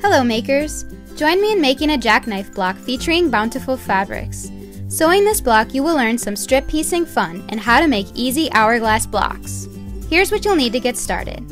Hello makers! Join me in making a jackknife block featuring bountiful fabrics. Sewing this block you will learn some strip piecing fun and how to make easy hourglass blocks. Here's what you'll need to get started.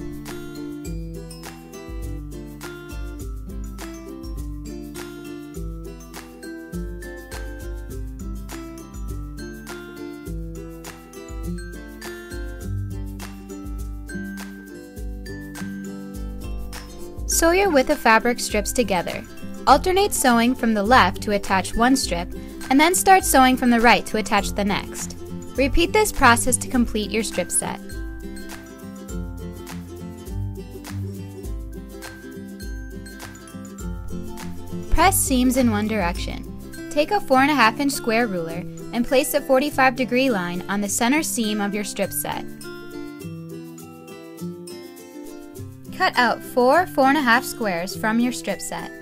Sew your width of fabric strips together. Alternate sewing from the left to attach one strip, and then start sewing from the right to attach the next. Repeat this process to complete your strip set. Press seams in one direction. Take a 4.5 inch square ruler and place a 45 degree line on the center seam of your strip set. Cut out four 4.5 squares from your strip set.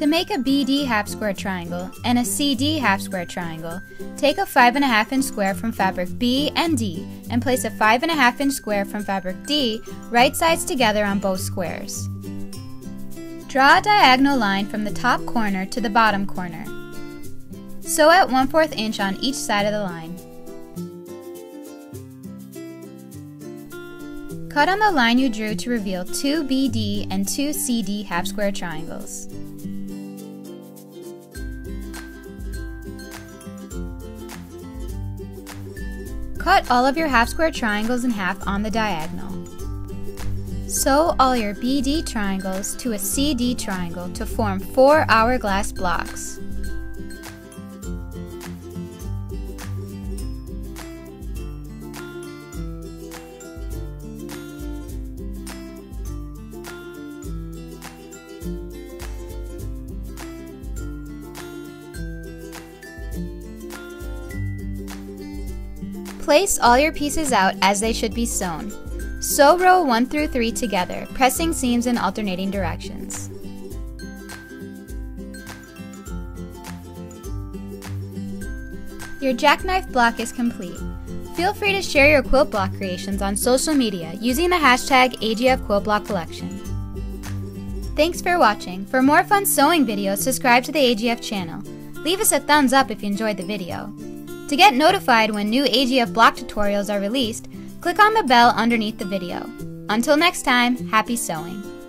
To make a BD half square triangle and a CD half square triangle, take a 5.5 inch square from fabric B and D and place a 5.5 inch square from fabric D right sides together on both squares. Draw a diagonal line from the top corner to the bottom corner. Sew at 1 4 inch on each side of the line. Cut on the line you drew to reveal two BD and two CD half square triangles. Cut all of your half square triangles in half on the diagonal. Sew all your BD triangles to a CD triangle to form four hourglass blocks. Place all your pieces out as they should be sewn. Sew row 1 through 3 together, pressing seams in alternating directions. Your jackknife block is complete. Feel free to share your quilt block creations on social media using the hashtag AGF Quilt Block Collection. Thanks for watching. For more fun sewing videos, subscribe to the AGF channel. Leave us a thumbs up if you enjoyed the video. To get notified when new AGF block tutorials are released, click on the bell underneath the video. Until next time, happy sewing!